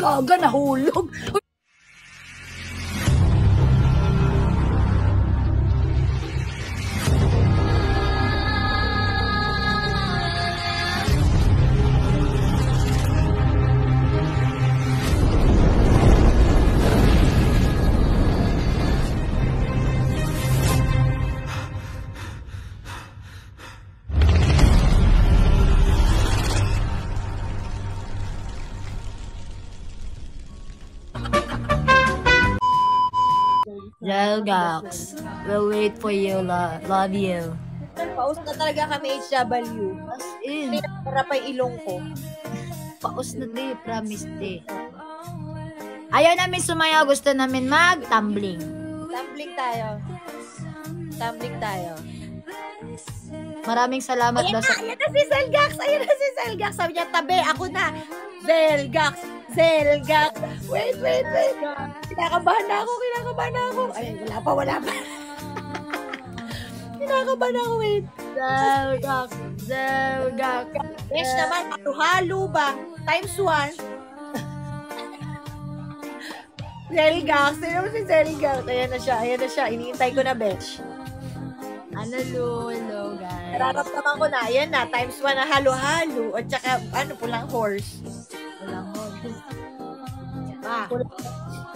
gaga, nahulog. Zelgax, we'll wait for you, lo- love you. Paus na talaga kami HW. As in, Para pa ilong ko. paus na di, promise di. Ayaw namin sumayaw, gusto namin mag-tumbling. Tumbling tayo. Tumbling tayo. Maraming salamat Ayan daw na, sa... ayan na si Zelgax. Ayan na si Zelgax. Sabi niya, tabi, ako na. Zelgax. Zelgax. Wait, wait, wait. Kinakabahan na ako, kinakabahan na ako. Ay, wala pa, wala pa. kinakabahan na ako, wait. Zelgax, Zelgax. Besh naman, halo ba? Times one. Zelgax. Sino mo si Zelgax? Ayan na siya, ayan na siya. Iniintay ko na, Besh. Ano lulo, guys? Nararamdaman ko na, ayan na, times one na halo-halo. At saka, ano, pulang horse. Walang hod. Ah,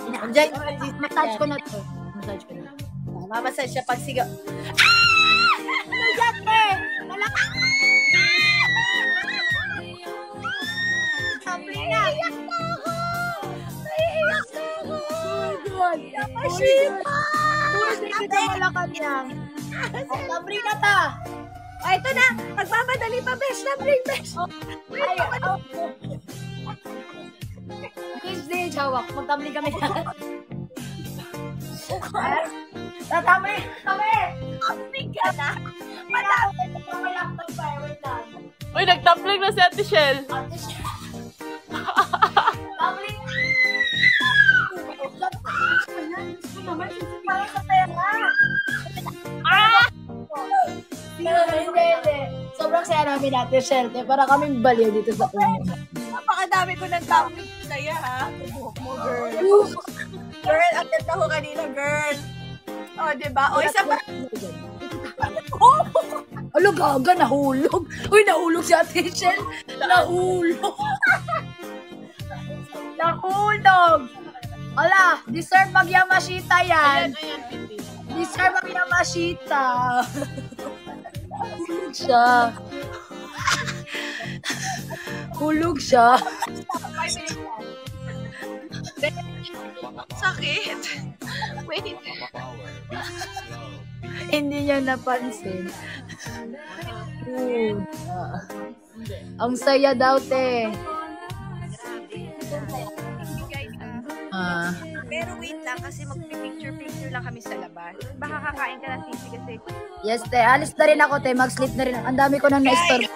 Ina- Andiyan, Massage ko na to. Massage ko na. Mamasay siya pag sigaw. Ah! Nagyat eh! Malaka! Sabi na! Naiiyak na ako! Naiiyak na ako! Hindi kita malakanyang. Sabri na ta! O, ito na! Magmamadali pa, besh! Sabri, besh! Ay, oh. Please, di, hawak. Magtabli kami na. Tatabli kami! Sabri ka na! Ito, malapit pa. Wait lang. Uy, nagtumbling na si Ate Shell. Ate siya. Tabli! Parang sa pera. Ah! Hindi, hindi. Sobrang saya namin natin, Shelte. Para kaming baliw dito sa puno. Napakadami ko ng topic sa'yo, ha? Buhok mo, girl. Girl, attend ako kanina, girl. O, oh, diba? O, isa pa. Alo, gaga, nahulog. Uy, nahulog si Ate Shell. Nahulog. nahulog. Ala, deserve mag-Yamashita yan. Ayan, Piti. Deserve mag-Yamashita. Hulog siya. Hulog siya. Sakit. Wait. Hindi niya napansin. Good. Ang saya daw, te. Ah. Pero wait lang, kasi mag-picture-picture lang kami sa labas. Baka kakain ka na sisi kasi. Yes, te. Alis na rin ako, te. Mag-sleep na rin. Ang dami ko nang na-store.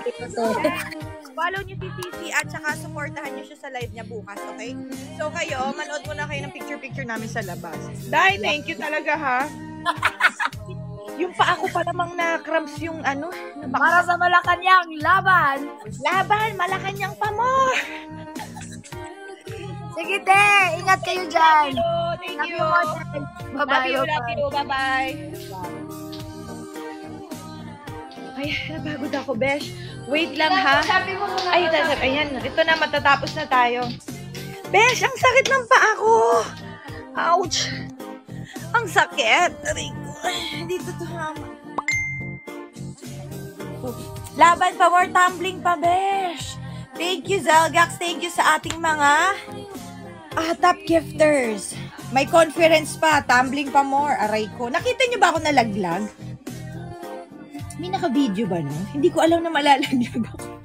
Follow niyo si Sisi at saka supportahan niyo siya sa live niya bukas, okay? So kayo, manood muna kayo ng picture-picture namin sa labas. Dai, thank you talaga ha. yung pa ako pa namang na-cramps yung ano, Para sa Malacanang, laban! laban, malakanyang pa mo. Sige, te. Ingat kayo dyan. Thank you. Love Bye-bye. love you. Bye-bye. Ay, napagod ako, Besh. Wait lang, ha? Ay, ito, ayan. Ito na, matatapos na tayo. Besh, ang sakit ng paa ko. Ouch. Ang sakit. Aray ko. Dito to, mama. Laban pa, more tumbling pa, Besh. Thank you, Zelgax. Thank you sa ating mga ah, top gifters. May conference pa, tumbling pa more. Aray ko. Nakita niyo ba ako nalaglag? May naka-video ba no? Hindi ko alam na malalaglag ako.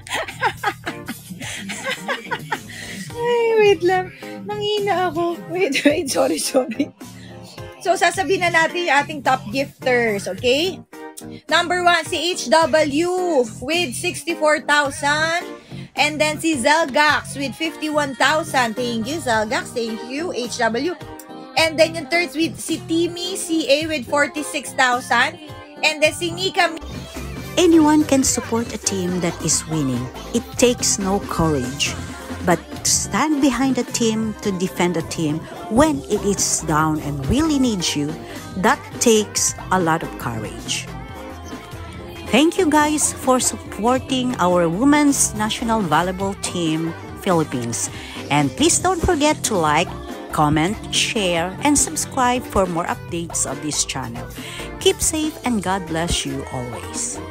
Ay, wait lang. Nangina ako. Wait, wait. Sorry, sorry. So, sasabihin na natin yung ating top gifters, okay? Number one, si HW with 64,000. And then si Zelgax with 51,000. Thank you, Zelgax. Thank you, HW. And then yung third with si Timmy CA with 46,000. And then si Nika Anyone can support a team that is winning. It takes no courage. But stand behind a team to defend a team when it is down and really needs you, that takes a lot of courage. Thank you guys for supporting our women's national volleyball team, Philippines. And please don't forget to like, comment, share, and subscribe for more updates of this channel. Keep safe and God bless you always.